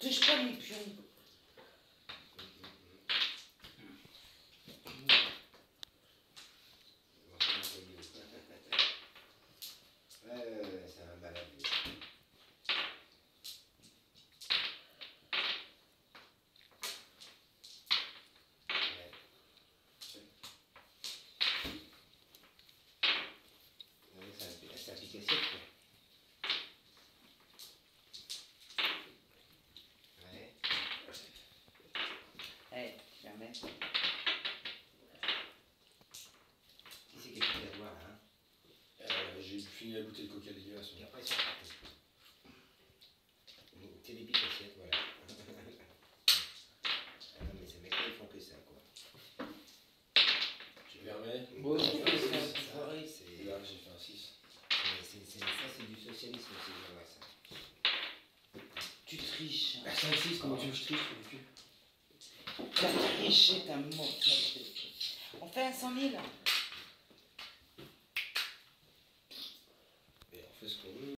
dıştan yapıyorum. Qui c'est qui a pris la boire là hein? Euh, J'ai fini la bouteille de coca dégueulasse. Et après, ils sont partis. C'est des piques assiettes, voilà. ah non, mais ces mecs-là, ils font que ça, quoi. J'ai fermé. Bon, c'est pareil, c'est. Et là, j'ai fait un 6. c'est- c'est- c'est- Ça, c'est du socialisme, ces gens-là, ça. Tu triches. 5-6, comment tu veux que je triche mon cul la triche est un mot. On fait un 100 000 Et on fait ce qu'on veut.